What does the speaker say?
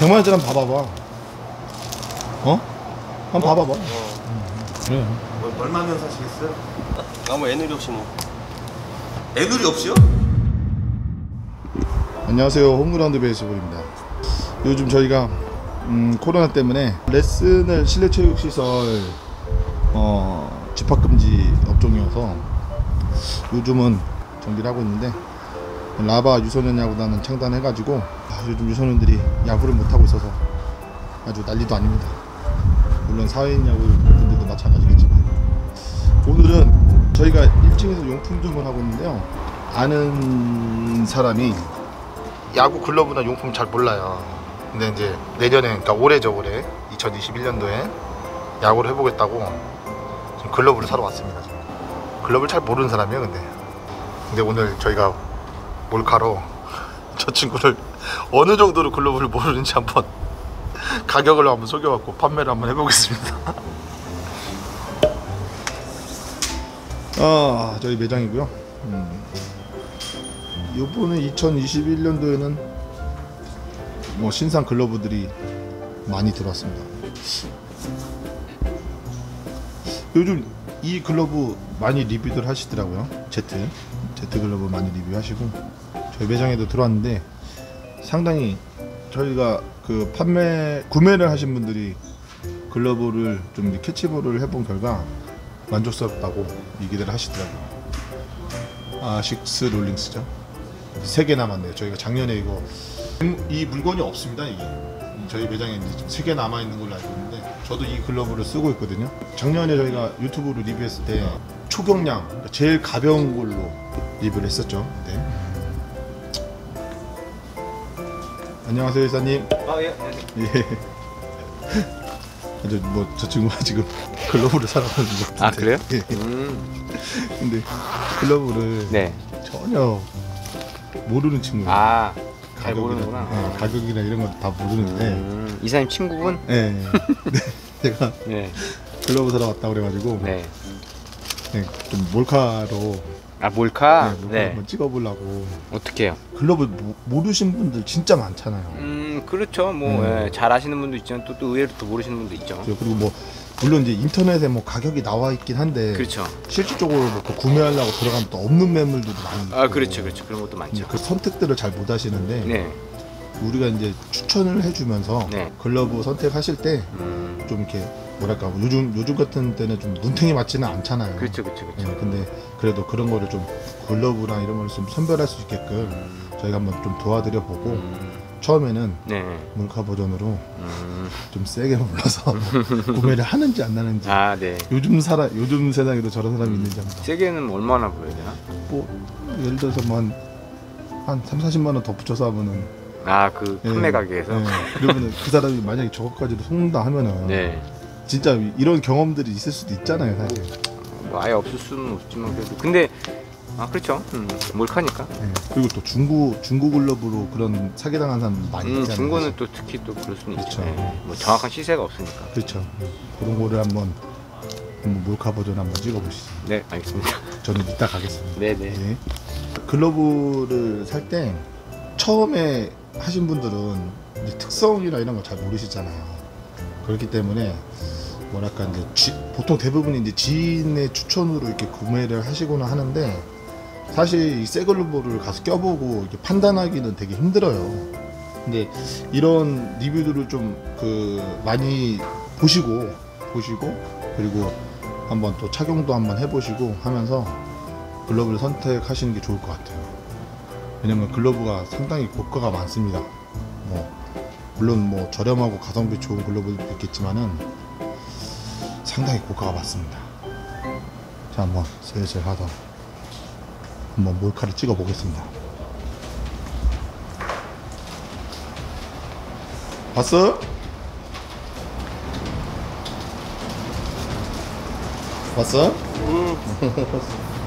100만 원짜리 한번 봐봐봐. 어? 한 번 봐봐봐. 그래. 뭐, 얼마면 사시겠어요? 아뭐 애누리 없이 뭐 애누리 없이요? 안녕하세요. 홈그라운드 베이스볼입니다. 요즘 저희가 음, 코로나 때문에 레슨을 실내 체육 시설 어, 집합 금지 업종이어서 요즘은 정비를 하고 있는데 라바 유소년 야구단은 창단해가지고 아, 요즘 유소년들이 야구를 못 하고 있어서 아주 난리도 아닙니다. 물론 사회인 야구 분들도 마찬가지겠지만 오늘은 저희가 1층에서 용품 주문 하고 있는데요. 아는 사람이 야구 글러브나 용품 잘 몰라요. 근데 이제 내년에 그러니까 올해죠 올해 2021년도에 야구를 해보겠다고 지금 글러브를 사러 왔습니다. 글러브를 잘 모르는 사람이에요. 근데 근데 오늘 저희가 몰카로 저 친구를 어느 정도로 글러브를 모르는지 한번 가격을 한번 속여갖고 판매를 한번 해보겠습니다. 아 저희 매장이고요. 음. 요번에 2021년도에는 뭐 신상 글러브들이 많이 들어왔습니다. 요즘 이 글러브 많이 리뷰들 하시더라고요. ZETT ZETT 글러브 많이 리뷰하시고 저희 매장에도 들어왔는데 상당히 저희가 그 판매 구매를 하신 분들이 글러브를 좀 캐치볼을 해본 결과 만족스럽다고 얘기를 하시더라고요. ASICS Rawlings죠. 세 개 남았네요. 저희가 작년에 이거 이 물건이 없습니다. 이게 저희 매장에 이제 세개 남아 있는 걸로 알고 있는데 저도 이 글러브를 쓰고 있거든요. 작년에 저희가 유튜브로 리뷰했을 때 초경량 그러니까 제일 가벼운 걸로 리뷰를 했었죠. 네. 안녕하세요, 이사님. 아 예 예. 아주 뭐저 친구가 지금 글러브를 사러 가는 것 같은데. 아, 그래요? 예. 음, 근데 글러브를 네. 전혀 모르는 친구예요. 아, 잘 모르는구나. 예, 가격이나 이런 거다 모르는데. 음, 이사님 친구분? 예. 근데 제가 네. 글러브 사러 왔다 그래가지고 네. 네, 좀 몰카로 아, 몰카? 네, 네. 한번 찍어보려고. 어떻게 해요? 글러브 모, 모르신 분들 진짜 많잖아요. 음, 그렇죠. 뭐, 음. 예, 잘 아시는 분도 있지만 또, 또 의외로 또 모르시는 분도 있죠. 그리고 뭐 물론 이제 인터넷에 뭐 가격이 나와 있긴 한데 그렇죠. 실질적으로 뭐 그거 구매하려고 들어가면 또 없는 매물들도 많이 있고 아, 그렇죠. 그렇죠. 그런 것도 많죠. 그 선택들을 잘 못 하시는데 네. 우리가 이제 추천을 해주면서 네. 글러브 선택하실 때좀 음, 이렇게 뭐랄까 요즘 요즘 같은 때는 좀 눈탱이 맞지는 않잖아요. 그렇죠. 그렇죠. 예, 그렇죠. 근데 그래도 그런 거를 좀 글러브랑 이런 걸 좀 선별할 수 있게끔 저희가 한번 좀 도와드려 보고 음, 처음에는 네. 몰카 버전으로 음, 좀 세게 불러서 구매를 하는지 안 하는지 아, 네. 요즘 사람 요즘 세상에도 저런 사람이 있는지 한번 세게는 얼마나 보여야 되나? 뭐 예를 들어서 뭐한 한 3, 40만 원 더 붙여서 하면은 아, 그 예, 판매 가게에서? 예, 그러면은 그 사람이 만약에 저것까지도 속는다 하면은 네. 진짜 이런 경험들이 있을 수도 있잖아요 사실 뭐 아예 없을 수는 없지만 그래도. 근데, 아, 그렇죠. 음, 몰카니까. 예. 그리고 또 중고 중고 글러브로 그런 사기당한 사람 많이 음, 있잖아요 중고는. 또 특히 또 그럴 수는 그렇죠. 있죠. 예. 뭐 정확한 시세가 없으니까. 그렇죠 그런 거를 한번 한번 몰카 버전 한번 찍어보시죠 네, 알겠습니다. 저는 이따 가겠습니다 네, 네. 예. 글러브를 살 때 처음에 하신 분들은 특성이나 이런 거잘 모르시잖아요. 그렇기 때문에 뭐랄까 이제 지- 보통 대부분이 이제 지인의 추천으로 이렇게 구매를 하시거나 하는데 사실 이 새 글러브를 가서 껴보고 이렇게 판단하기는 되게 힘들어요. 근데 이런 리뷰들을 좀 그 많이 보시고 보시고 그리고 한번 또 착용도 한번 해보시고 하면서 글러브를 선택하시는 게 좋을 것 같아요. 왜냐면 글러브가 상당히 고가가 많습니다. 뭐 물론 뭐 저렴하고 가성비 좋은 글러브도 있겠지만은 상당히 고가가 많습니다. 자 한번 슬슬 하다 한번 몰카를 찍어 보겠습니다. 봤어? 봤어?